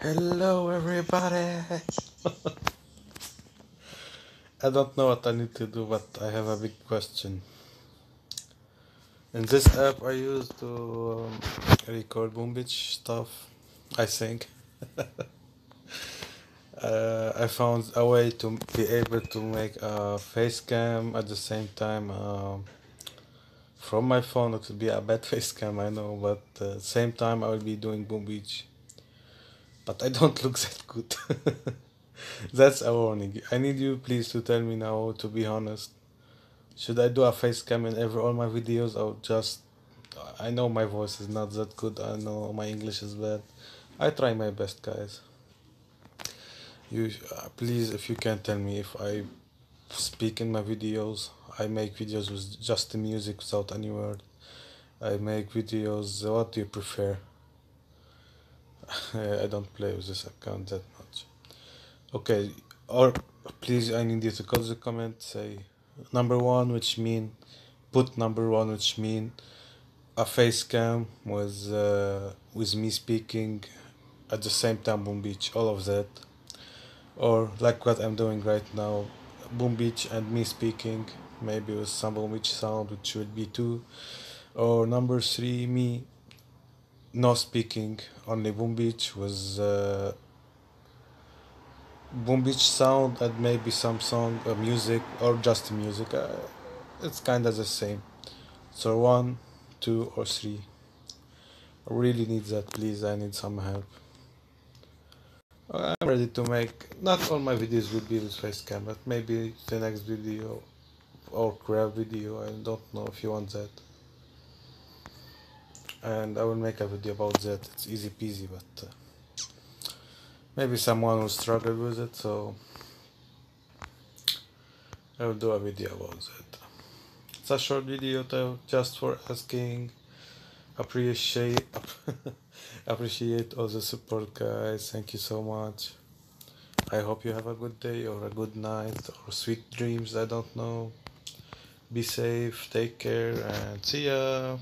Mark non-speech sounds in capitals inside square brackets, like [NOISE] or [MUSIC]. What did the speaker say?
Hello, everybody. [LAUGHS] I don't know what I need to do, but I have a big question. In this app, I use to um, record Boom Beach stuff. I think [LAUGHS] uh, I found a way to be able to make a face cam at the same time um, from my phone. It would be a bad [LAUGHS] face cam, I know, but uh, same time I will be doing Boom Beach. But I don't [LAUGHS] look that good. [LAUGHS] That's a warning. I need you please to tell me now, to be honest. Should I do a face cam in every all my videos or just I know my voice is not that good. I know my English is bad. I try my best, guys. You uh, please if you can tell me if I speak in my videos. I make videos with just the music without any word. I make videos. What do you prefer? [LAUGHS] I don't play with this account that much. Okay, or please, I need you to close the comment. Say number one, which mean put number one, which mean a face cam with uh, with me speaking at the same time. Boom Beach, all of that, or like what I'm doing right now, Boom Beach and me speaking, maybe with some Boom Beach sound, which would be two, or number three, me no speaking, only Boom Beach was Uh, Boom Beach sound and maybe some song, uh, music, or just music. Uh, it's kind of the same. So one, two, or three. I really need that, please. I need some help. I'm ready to make. Not all my videos will be with face cam, but maybe the next video or crab video. I don't know if you want that. And I will make a video about that. It's easy peasy, but. Uh, Maybe someone will struggle with it, so I will do a video about it. It's a short video though, just for asking. Appreciate [LAUGHS] appreciate all the support, guys. Thank you so much. I hope you have a good day or a good night or sweet dreams. I don't know. Be safe, take care, and see ya.